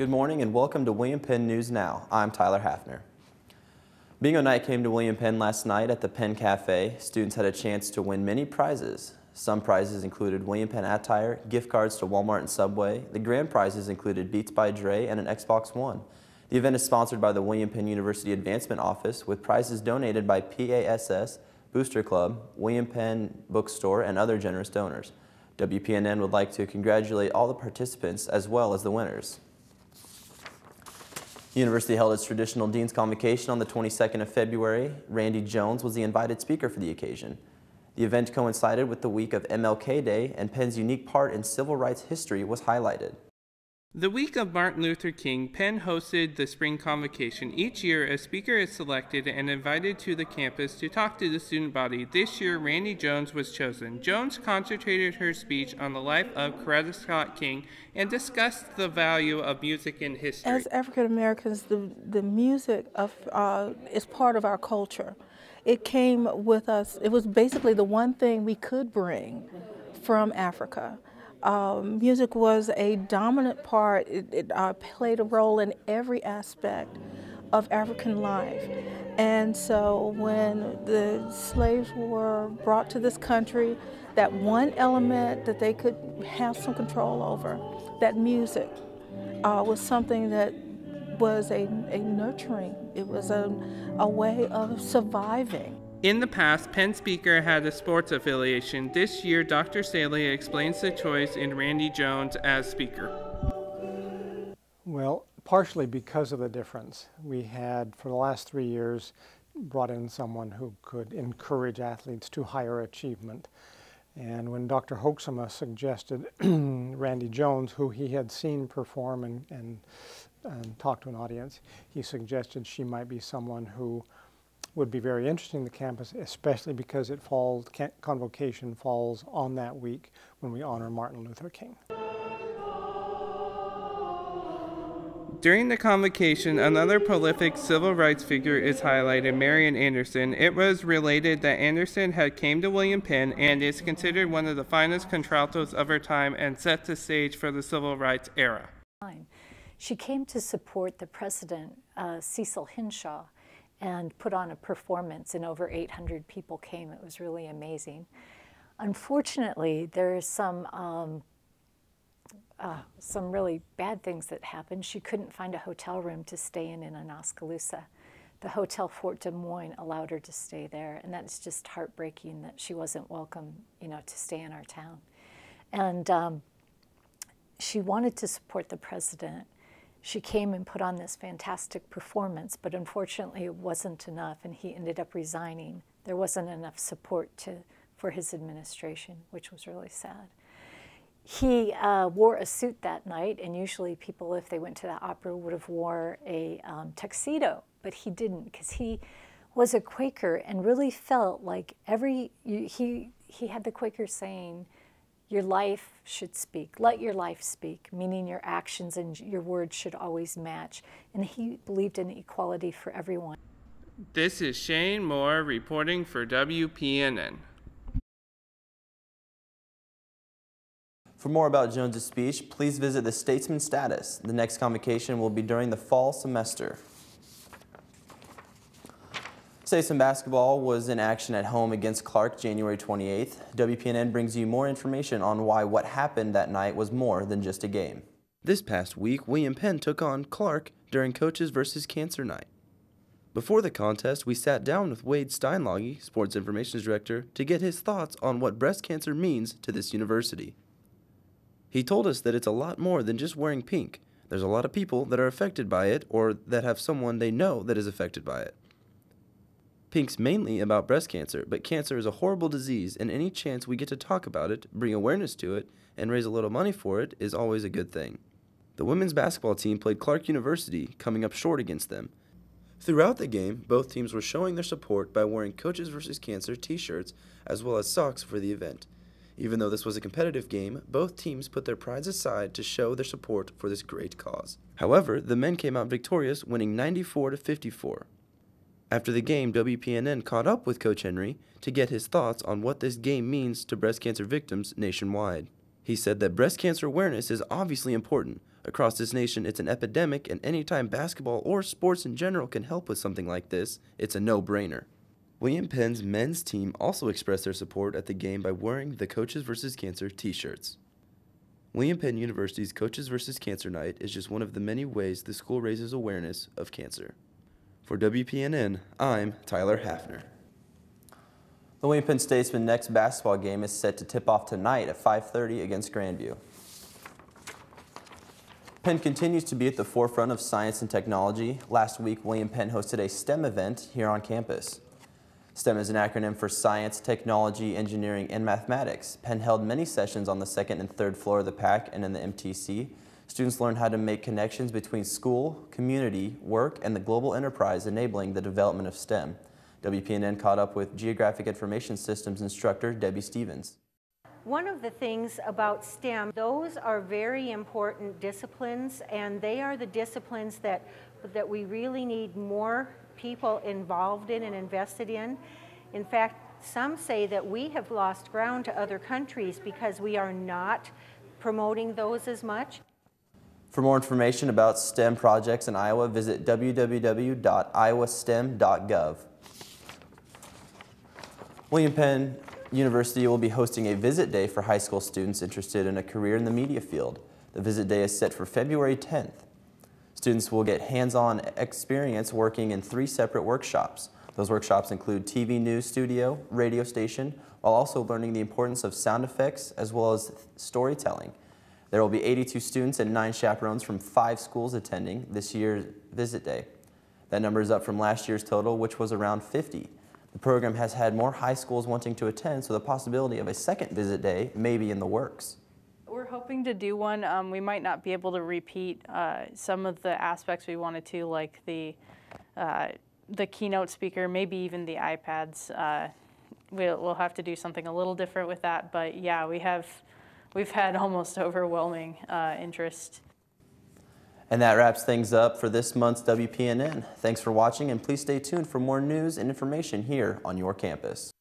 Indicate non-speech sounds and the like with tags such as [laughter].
Good morning and welcome to William Penn News Now. I'm Tyler Hafner. Bingo night came to William Penn last night at the Penn Cafe. Students had a chance to win many prizes. Some prizes included William Penn attire, gift cards to Walmart and Subway. The grand prizes included Beats by Dre and an Xbox One. The event is sponsored by the William Penn University Advancement Office with prizes donated by PASS, Booster Club, William Penn Bookstore, and other generous donors. WPNN would like to congratulate all the participants as well as the winners. University held its traditional Dean's Convocation on the 22nd of February. Randye Jones was the invited speaker for the occasion. The event coincided with the week of MLK Day, and Penn's unique part in civil rights history was highlighted. The week of Martin Luther King, Penn hosted the spring convocation. Each year, a speaker is selected and invited to the campus to talk to the student body. This year, Randye Jones was chosen. Jones concentrated her speech on the life of Coretta Scott King and discussed the value of music in history. As African Americans, the, the music of, uh, is part of our culture. It came with us, it was basically the one thing we could bring from Africa. Um, music was a dominant part. It, it uh, played a role in every aspect of African life. And so when the slaves were brought to this country, that one element that they could have some control over, that music, uh, was something that was a, a nurturing, it was a, a way of surviving. In the past, Penn Speaker had a sports affiliation. This year, Dr. Staley explains the choice in Randye Jones as Speaker. Well, partially because of the difference. We had, for the last three years, brought in someone who could encourage athletes to higher achievement. And when Dr. Hoeksema suggested [clears throat] Randye Jones, who he had seen perform and, and, and talk to an audience, he suggested she might be someone who would be very interesting to the campus, especially because it falls, convocation falls on that week when we honor Martin Luther King. During the convocation, another prolific civil rights figure is highlighted, Marian Anderson. It was related that Anderson had came to William Penn and is considered one of the finest contraltos of her time and set the stage for the civil rights era. She came to support the president, uh, Cecil Hinshaw, and put on a performance, and over 800 people came. It was really amazing. Unfortunately, there's some um, uh, some really bad things that happened. She couldn't find a hotel room to stay in in Oskaloosa. The Hotel Fort Des Moines allowed her to stay there, and that's just heartbreaking that she wasn't welcome, you know, to stay in our town. And um, she wanted to support the president, she came and put on this fantastic performance, but unfortunately it wasn't enough, and he ended up resigning. There wasn't enough support to, for his administration, which was really sad. He uh, wore a suit that night, and usually people, if they went to the opera, would have wore a um, tuxedo, but he didn't because he was a Quaker and really felt like every he he had the Quaker saying, your life should speak. Let your life speak, meaning your actions and your words should always match. And he believed in equality for everyone. This is Shane Moore reporting for WPNN. For more about Jones's speech, please visit the Statesman status. The next convocation will be during the fall semester. Statesman basketball was in action at home against Clark January 28th. WPNN brings you more information on why what happened that night was more than just a game. This past week, William Penn took on Clark during Coaches versus Cancer Night. Before the contest, we sat down with Wade Steinlage, Sports Information Director, to get his thoughts on what breast cancer means to this university. He told us that it's a lot more than just wearing pink. There's a lot of people that are affected by it or that have someone they know that is affected by it. Pink's mainly about breast cancer, but cancer is a horrible disease, and any chance we get to talk about it, bring awareness to it, and raise a little money for it is always a good thing. The women's basketball team played Clark University, coming up short against them. Throughout the game, both teams were showing their support by wearing Coaches vs. Cancer t shirts as well as socks for the event. Even though this was a competitive game, both teams put their prides aside to show their support for this great cause. However, the men came out victorious, winning 94 to 54. After the game, WPNN caught up with Coach Henry to get his thoughts on what this game means to breast cancer victims nationwide. He said that breast cancer awareness is obviously important, Across this nation, it's an epidemic, and anytime basketball or sports in general can help with something like this, it's a no brainer. William Penn's men's team also expressed their support at the game by wearing the Coaches vs. Cancer t shirts. William Penn University's Coaches vs. Cancer Night is just one of the many ways the school raises awareness of cancer. For WPNN, I'm Tyler Hafner. The William Penn Statesman next basketball game is set to tip off tonight at 5:30 against Grandview. Penn continues to be at the forefront of science and technology. Last week, William Penn hosted a STEM event here on campus. STEM is an acronym for Science, Technology, Engineering, and Mathematics. Penn held many sessions on the second and third floor of the PAC and in the MTC. Students learn how to make connections between school, community, work, and the global enterprise enabling the development of STEM. WPNN caught up with Geographic Information Systems instructor Debbie Stevens. One of the things about STEM, those are very important disciplines, and they are the disciplines that, that we really need more people involved in and invested in. In fact, some say that we have lost ground to other countries because we are not promoting those as much. For more information about STEM projects in Iowa, visit www.iowastem.gov. William Penn University will be hosting a visit day for high school students interested in a career in the media field. The visit day is set for February 10th. Students will get hands-on experience working in three separate workshops. Those workshops include TV news studio, radio station, while also learning the importance of sound effects as well as storytelling. There will be 82 students and nine chaperones from five schools attending this year's visit day. That number is up from last year's total, which was around 50. The program has had more high schools wanting to attend, so the possibility of a second visit day may be in the works. We're hoping to do one. Um, we might not be able to repeat uh, some of the aspects we wanted to, like the uh, the keynote speaker, maybe even the iPads. Uh, we'll, we'll have to do something a little different with that. But yeah, we have we've had almost overwhelming uh, interest. And that wraps things up for this month's WPNN. Thanks for watching, and please stay tuned for more news and information here on your campus.